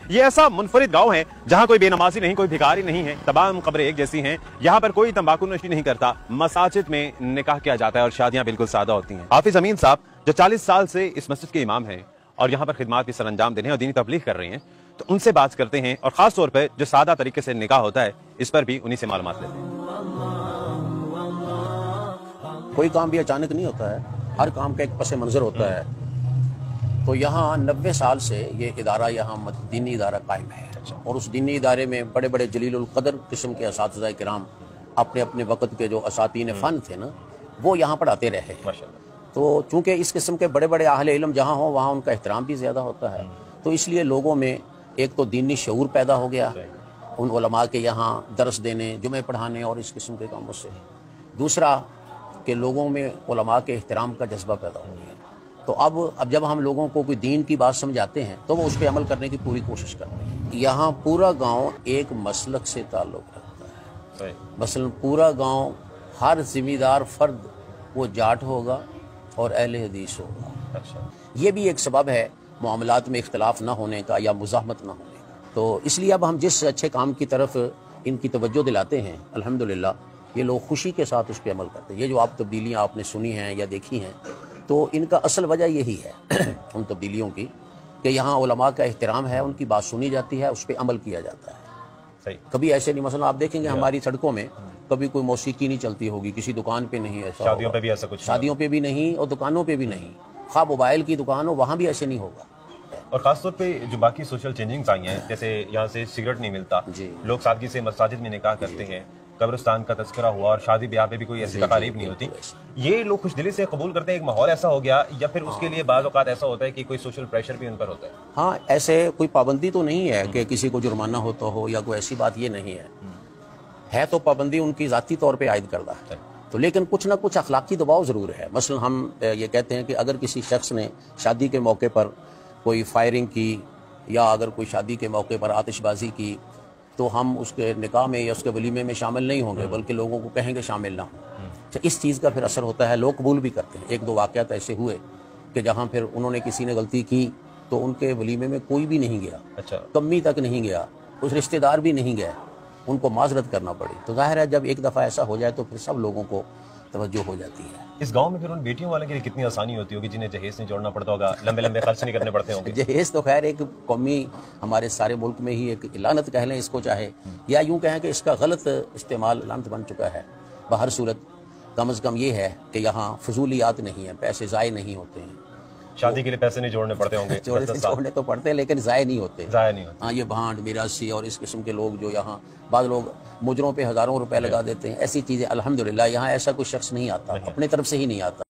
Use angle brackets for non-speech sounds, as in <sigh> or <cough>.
ये ऐसा मुनफरिद गाँव है, जहाँ कोई बेनमाजी नहीं, कोई भिखारी नहीं है, तमाम कब्रें एक जैसी हैं। यहाँ पर कोई तंबाकू नशी नहीं करता, मसाजिद में निकाह किया जाता है और शादियाँ बिल्कुल सादा होती हैं। हाफिज अमीन साहब, जो 40 साल से इस मस्जिद के इमाम हैं और यहाँ पर खिदमात भी सर अंजाम दे रहे हैं और दीनी तबलीग कर रहे हैं तो उनसे बात करते हैं और खास तौर पर जो सादा तरीके से निकाह होता है, इस पर भी उन्हीं से मालूम लेते हैं। कोई काम भी अचानक नहीं होता है, हर काम का एक पस मंज़र होता है। तो यहाँ नब्बे साल से ये इदारा यहाँ दीनी इदारा कायम है। और उस दीनी इदारे में बड़े बड़े जलील कदर किस्म के इस कराम अपने अपने वक़्त के जो असातीन फ़न थे ना वो यहाँ पढ़ाते रहे। तो चूँकि इस किस्म के बड़े बड़े आहल इलम जहाँ हों वहाँ उनका एहतराम भी ज़्यादा होता है। तो इसलिए लोगों में एक तो दीनी शूर पैदा हो गया उन उलमा के यहाँ दरस देने जुमे पढ़ाने और इस किस्म के कामों से। दूसरा कि लोगों में उलमा के एहतराम का जज्बा पैदा हो गया। तो अब अब जब हम लोगों को कोई दीन की बात समझाते हैं तो वो उस पर अमल करने की पूरी कोशिश करते हैं। यहाँ पूरा गाँव एक मसलक से ताल्लुक़ रखता है। मसलन पूरा गाँव हर जिम्मेदार फर्द वो जाट होगा और अहल हदीस होगा। अच्छा। ये भी एक सबब है मामलात में इख्तलाफ ना होने का या मुजामत ना होने का। तो इसलिए अब हम जिस अच्छे काम की तरफ़ इनकी तवज्जो दिलाते हैं अल्हम्दुलिल्लाह ये लोग खुशी के साथ उस पर अमल करते हैं। ये जो आप तब्दीलियाँ आपने सुनी हैं या देखी हैं तो इनका असल वजह यही है <clears throat> उन तब्दीलियों की कि यहाँ उलमा का एहतराम है उनकी बात सुनी जाती है उस पर अमल किया जाता है। सही। कभी ऐसे नहीं मसला आप देखेंगे हमारी सड़कों में कभी कोई मौसीकी नहीं चलती होगी किसी दुकान पे नहीं ऐसा शादियों पे भी ऐसा कुछ शादियों पे भी नहीं और दुकानों पे भी नहीं। खा मोबाइल की दुकान हो वहाँ भी ऐसे नहीं होगा। और खासतौर पे जो बाकी सोशल चेंजिंग्स आई हैं जैसे यहाँ से सिगरेट नहीं मिलता। लोग सादगी से मसाजिद में निकाह करते हैं। कब्रिस्तान का तस्करा हुआ और शादी ब्याह पे भी कोई ऐसी तकारीब नहीं होती। ये लोग खुश दिली से कबूल करते हैं एक माहौल ऐसा हो गया या फिर उसके लिए बाज़ अवत ऐसा होता है कि कोई सोशल प्रेशर भी उन पर होता है? हाँ ऐसे कोई पाबंदी तो नहीं है कि किसी को जुर्माना होता हो या कोई ऐसी बात ये नहीं है। है तो पाबंदी उनकी ज़ाती तौर पर आयद करता है। तो लेकिन कुछ ना कुछ अखलाकी दबाव ज़रूर है। मसलन हम ये कहते हैं कि अगर किसी शख्स ने शादी के मौके पर कोई फायरिंग की या अगर कोई शादी के मौके पर आतिशबाजी की तो हम उसके निकाह में या उसके वलीमे में शामिल नहीं होंगे हम्म। बल्कि लोगों को कहेंगे शामिल ना हो। अच्छा इस चीज़ का फिर असर होता है लोग कबूल भी करते हैं। एक दो वाक़ात ऐसे हुए कि जहाँ फिर उन्होंने किसी ने गलती की तो उनके वलीमे में कोई भी नहीं गया अच्छा। कमी तक नहीं गया कुछ रिश्तेदार भी नहीं गए उनको माजरत करना पड़ी। तो ज़ाहिर है जब एक दफ़ा ऐसा हो जाए तो फिर सब लोगों को तवज्जो हो जाती है। इस गाँव में फिर उन बेटियों वाले के लिए कितनी आसानी होती होगी जिन्हें जहेज नहीं जोड़ना पड़ता होगा लंबे लंबे खर्च नहीं करने पड़ते होंगे? जहेज तो खैर एक कौमी हमारे सारे मुल्क में ही एक लानत कह लें इसको चाहे या यूँ कहें कि इसका गलत इस्तेमाल लानत बन चुका है। बाहर सूरत कम अज़ कम ये है कि यहाँ फजूलियात नहीं है पैसे ज़ाय नहीं होते हैं। शादी के लिए पैसे नहीं जोड़ने पड़ते होंगे जोड़ने तो पड़ते हैं लेकिन ज़ाय नहीं होते। ज़ाय नहीं होते। हाँ ये भांड मीरासी और इस किस्म के लोग जो यहाँ बाद लोग मुजरों पे हज़ारों रुपए लगा देते हैं ऐसी चीज़ें अलहमदुल्ला यहाँ ऐसा कोई शख्स नहीं आता। अपनी तरफ़ से ही नहीं आता।